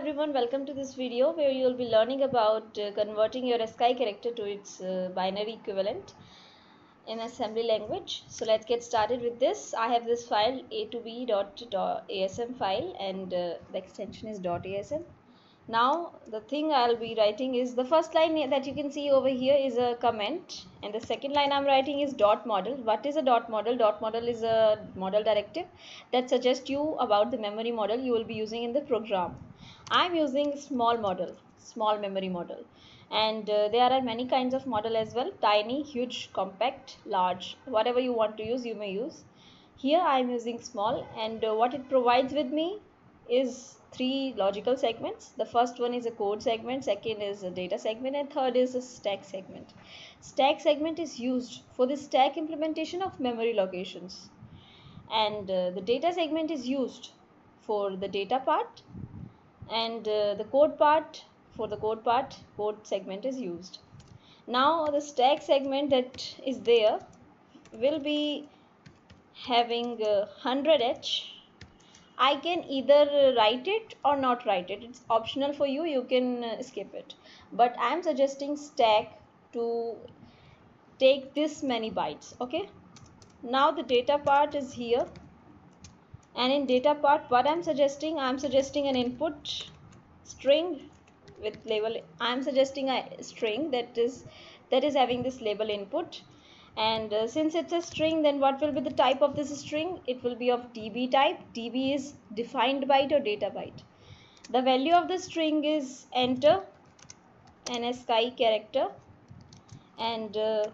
everyone welcome to this video where you will be learning about uh, converting your ASCII character to its uh, binary equivalent in assembly language. So let's get started with this. I have this file a to b dot, dot asm file and uh, the extension is dot asm now the thing I'll be writing is the first line that you can see over here is a comment and the second line I'm writing is dot model. What is a dot model? Dot model is a model directive that suggests you about the memory model you will be using in the program. I'm using small model, small memory model and uh, there are many kinds of model as well tiny, huge, compact, large whatever you want to use you may use. Here I am using small and uh, what it provides with me is three logical segments. The first one is a code segment, second is a data segment and third is a stack segment. Stack segment is used for the stack implementation of memory locations and uh, the data segment is used for the data part and uh, the code part for the code part code segment is used. Now the stack segment that is there will be having 100h I can either write it or not write it. It's optional for you. You can uh, skip it. But I am suggesting stack to take this many bytes. Okay. Now the data part is here. And in data part, what I'm suggesting, I'm suggesting an input string with label. I'm suggesting a string that is that is having this label input and uh, since it's a string then what will be the type of this string? It will be of db type. Db is defined byte or data byte. The value of the string is enter an ASCII character. And uh,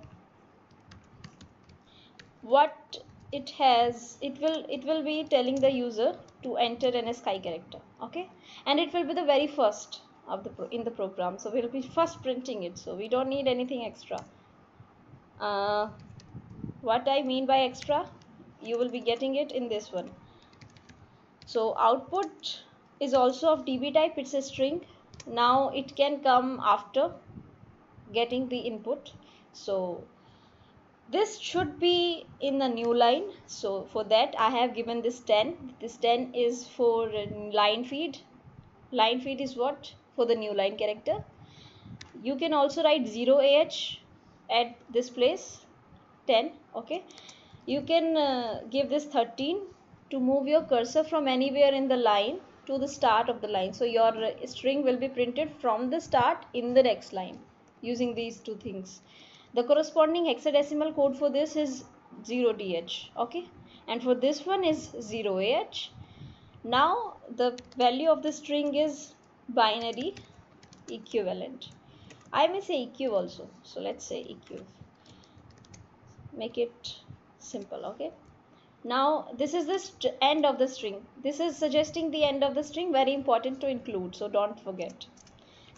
what it has it will it will be telling the user to enter an ASCII character okay? And it will be the very first of the in the program. So we'll be first printing it. So we don't need anything extra uh, what I mean by extra you will be getting it in this one. So output is also of db type. It's a string. Now it can come after getting the input. So this should be in the new line. So for that I have given this 10 this 10 is for line feed. Line feed is what? For the new line character. You can also write 0 ah at this place 10 okay? You can uh, give this 13 to move your cursor from anywhere in the line to the start of the line. So your uh, string will be printed from the start in the next line using these two things. The corresponding hexadecimal code for this is 0dh okay? And for this one is 0ah now the value of the string is binary equivalent I may say EQ also. So let's say EQ. Make it simple, okay? Now this is the end of the string. This is suggesting the end of the string. Very important to include. So don't forget.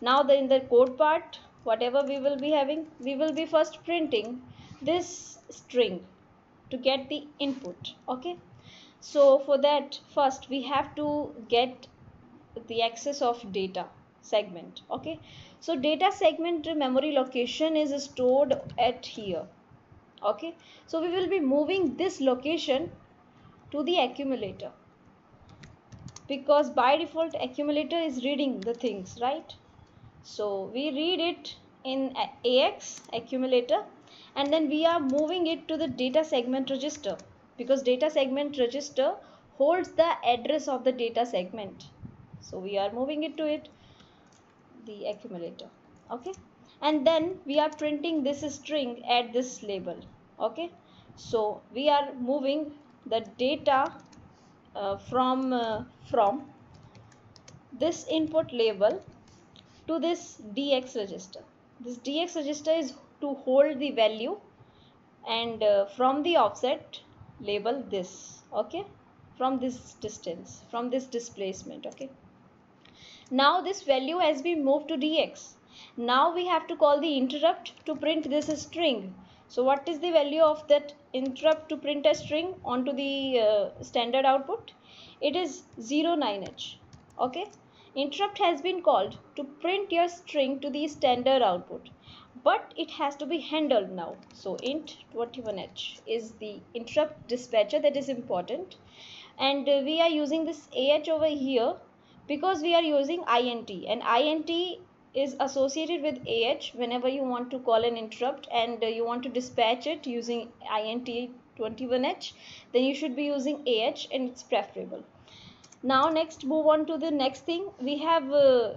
Now the in the code part, whatever we will be having, we will be first printing this string to get the input. Okay. So for that first we have to get the access of data segment okay? So data segment memory location is stored at here okay? So we will be moving this location to the accumulator because by default accumulator is reading the things right? So we read it in AX accumulator and then we are moving it to the data segment register because data segment register holds the address of the data segment. So we are moving it to it the accumulator okay? And then we are printing this string at this label okay? So we are moving the data uh, from uh, from this input label to this dx register. This dx register is to hold the value and uh, from the offset label this okay? From this distance from this displacement okay now this value has been moved to dx. Now we have to call the interrupt to print this string. So what is the value of that interrupt to print a string onto the uh, standard output? It is 09h. Okay. Interrupt has been called to print your string to the standard output. But it has to be handled now. So int 21h is the interrupt dispatcher that is important. And uh, we are using this ah over here because we are using int and int is associated with ah whenever you want to call an interrupt and you want to dispatch it using int 21h then you should be using ah and it's preferable. Now next move on to the next thing. We have uh,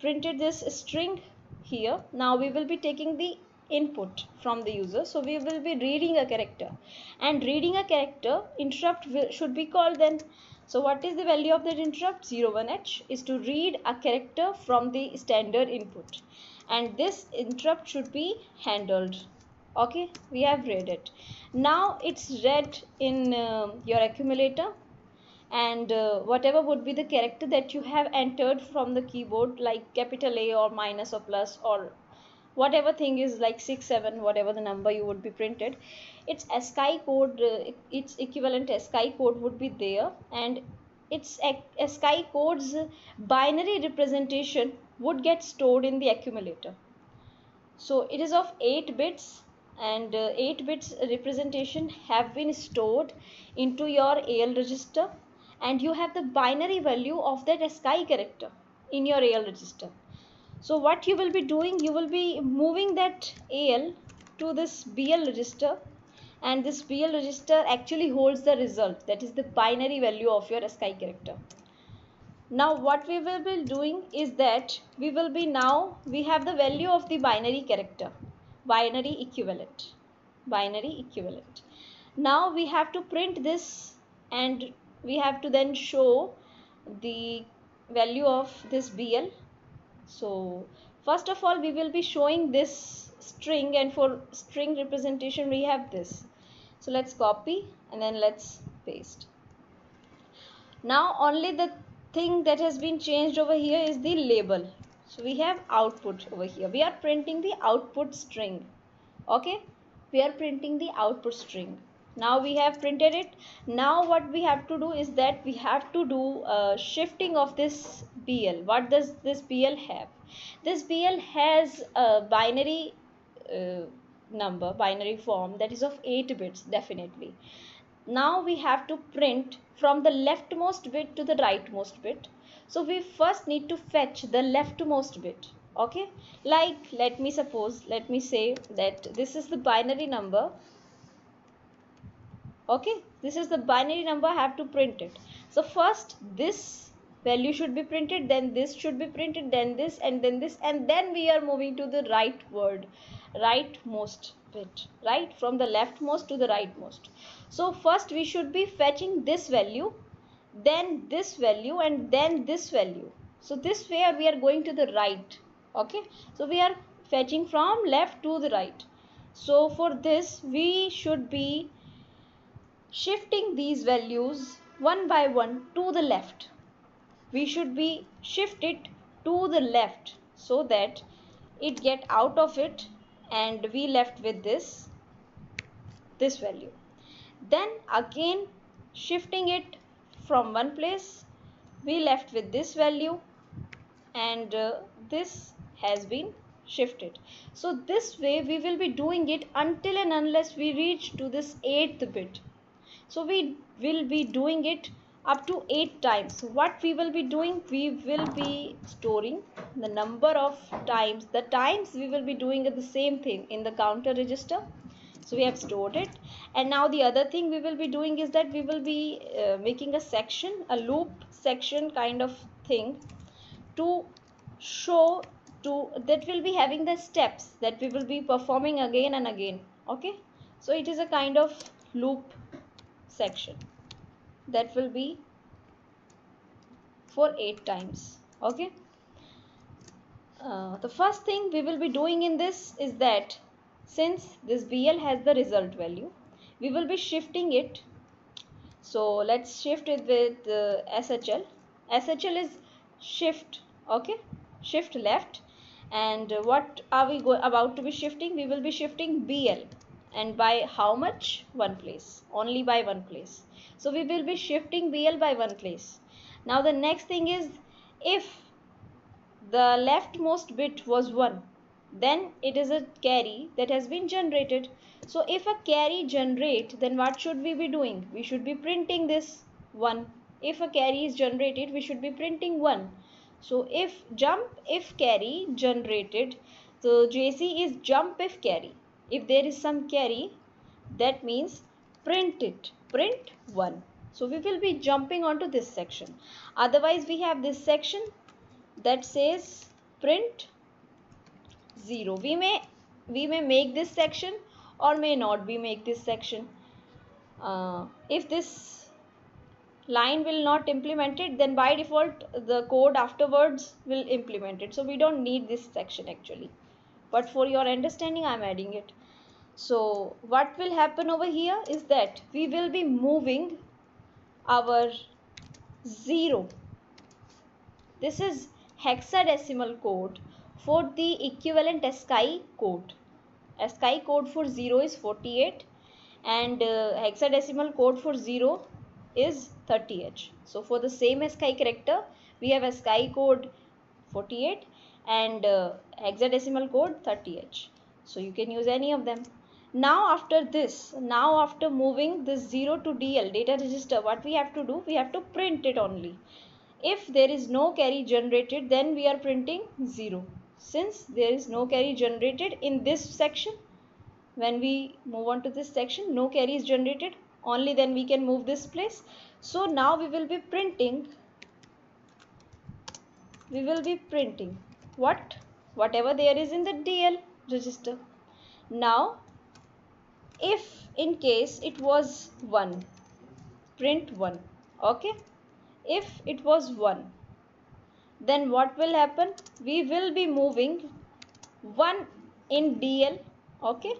printed this string here. Now we will be taking the input from the user. So we will be reading a character and reading a character interrupt will, should be called then so what is the value of that interrupt? 01h is to read a character from the standard input. And this interrupt should be handled. Okay we have read it. Now it's read in uh, your accumulator. And uh, whatever would be the character that you have entered from the keyboard like capital A or minus or plus or whatever thing is like 6 7 whatever the number you would be printed its ASCII code uh, its equivalent ASCII code would be there. And its ASCII code's binary representation would get stored in the accumulator. So it is of 8 bits and uh, 8 bits representation have been stored into your AL register and you have the binary value of that ASCII character in your AL register so what you will be doing you will be moving that AL to this BL register. And this BL register actually holds the result. That is the binary value of your ASCII character. Now what we will be doing is that we will be now we have the value of the binary character. Binary equivalent. Binary equivalent. Now we have to print this and we have to then show the value of this BL so first of all we will be showing this string and for string representation we have this. So let's copy and then let's paste. Now only the thing that has been changed over here is the label. So we have output over here. We are printing the output string. Okay? We are printing the output string now we have printed it. Now what we have to do is that we have to do uh, shifting of this bl what does this bl have? This bl has a binary uh, number binary form that is of 8 bits definitely. Now we have to print from the leftmost bit to the rightmost bit. So we first need to fetch the leftmost bit okay? Like let me suppose let me say that this is the binary number okay this is the binary number I have to print it. So first this value should be printed then this should be printed then this and then this and then we are moving to the right word rightmost bit right? From the leftmost to the rightmost. So first we should be fetching this value then this value and then this value. So this way we are going to the right okay? So we are fetching from left to the right. So for this we should be shifting these values one by one to the left. We should be shifted to the left so that it get out of it and we left with this this value. Then again shifting it from one place we left with this value and uh, this has been shifted. So this way we will be doing it until and unless we reach to this eighth bit so we will be doing it up to 8 times. What we will be doing we will be storing the number of times. The times we will be doing the same thing in the counter register. So we have stored it. And now the other thing we will be doing is that we will be uh, making a section a loop section kind of thing to show to that will be having the steps that we will be performing again and again. Okay? So it is a kind of loop section. That will be for 8 times. Okay? Uh, the first thing we will be doing in this is that since this BL has the result value we will be shifting it. So let's shift it with uh, SHL SHL is shift okay? Shift left. And what are we about to be shifting? We will be shifting BL and by how much? One place. Only by one place. So we will be shifting bl by one place. Now the next thing is if the leftmost bit was 1 then it is a carry that has been generated. So if a carry generate then what should we be doing? We should be printing this 1 if a carry is generated we should be printing 1 so if jump if carry generated so jc is jump if carry if there is some carry that means print it. Print 1 so we will be jumping onto this section. Otherwise we have this section that says print 0 we may we may make this section or may not be make this section. Uh, if this line will not implement it then by default the code afterwards will implement it. So we don't need this section actually but for your understanding i'm adding it. So what will happen over here is that we will be moving our 0 this is hexadecimal code for the equivalent ASCII code. ASCII code for 0 is 48 and uh, hexadecimal code for 0 is 30H. So for the same ASCII character we have ASCII code 48 and uh, hexadecimal code 30H. So you can use any of them. Now after this, now after moving this 0 to DL data register, what we have to do? We have to print it only. If there is no carry generated, then we are printing 0 since there is no carry generated in this section when we move on to this section no carry is generated only then we can move this place so now we will be printing we will be printing what? Whatever there is in the DL register. Now if in case it was 1 print 1 okay? If it was 1 then what will happen? We will be moving 1 in dl okay?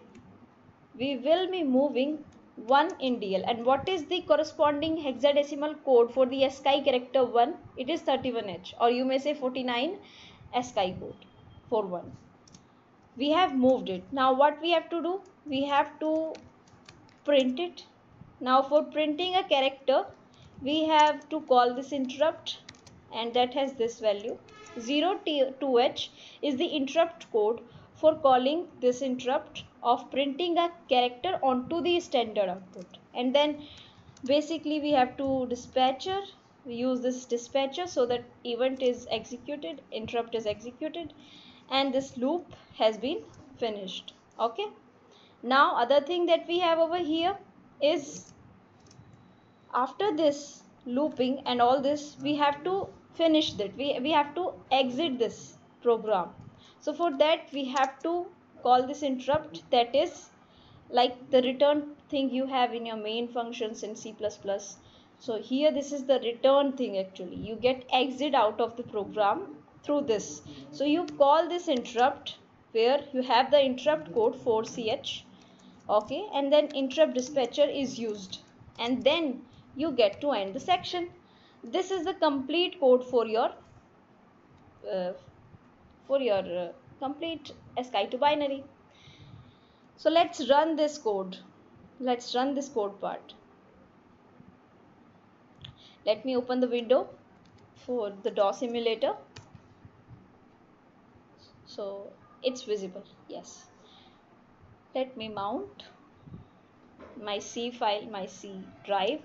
We will be moving 1 in dl and what is the corresponding hexadecimal code for the ASCII character 1 it is 31h or you may say 49 ASCII code for 1 we have moved it. Now what we have to do? We have to print it. Now for printing a character we have to call this interrupt and that has this value. 0 2h is the interrupt code for calling this interrupt of printing a character onto the standard output. And then basically we have to dispatcher we use this dispatcher so that event is executed interrupt is executed and this loop has been finished. Okay? Now other thing that we have over here is after this looping and all this we have to finish that. We, we have to exit this program. So for that we have to call this interrupt. That is like the return thing you have in your main functions in C++ so here this is the return thing actually. You get exit out of the program through this. So you call this interrupt where you have the interrupt code 4ch okay? And then interrupt dispatcher is used. And then you get to end the section. This is the complete code for your uh, for your uh, complete ASCII2 binary. So let's run this code. Let's run this code part let me open the window for the DOS emulator so it's visible yes. Let me mount my C file my C drive.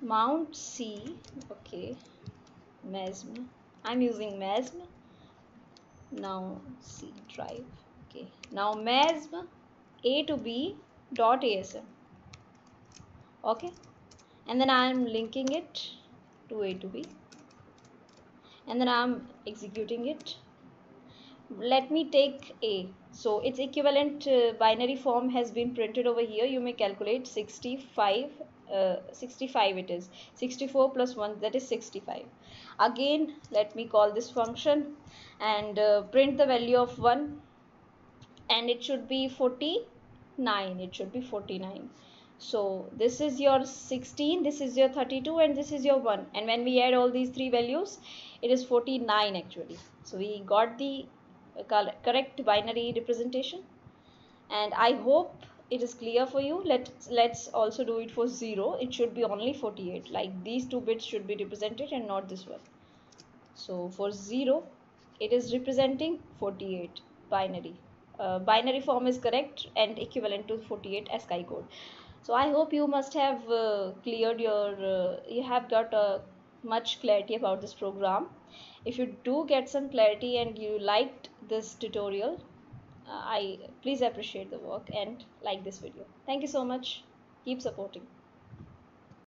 Mount C okay MASM. I'm using MASM. Now C drive okay. Now MASM A to B dot ASM okay and then I'm linking it to A to B. And then I'm executing it. Let me take A. So its equivalent uh, binary form has been printed over here. You may calculate 65 uh, 65 it is. 64 plus 1 that is 65 again let me call this function and uh, print the value of 1 and it should be 49 it should be 49 so this is your 16 this is your 32 and this is your 1 and when we add all these three values it is 49 actually. So we got the uh, correct binary representation. And I hope it is clear for you. Let's let's also do it for 0 it should be only 48 like these two bits should be represented and not this one. So for 0 it is representing 48 binary. Uh, binary form is correct and equivalent to 48 ASCII code so i hope you must have uh, cleared your uh, you have got uh, much clarity about this program. If you do get some clarity and you liked this tutorial uh, i please appreciate the work and like this video. Thank you so much. Keep supporting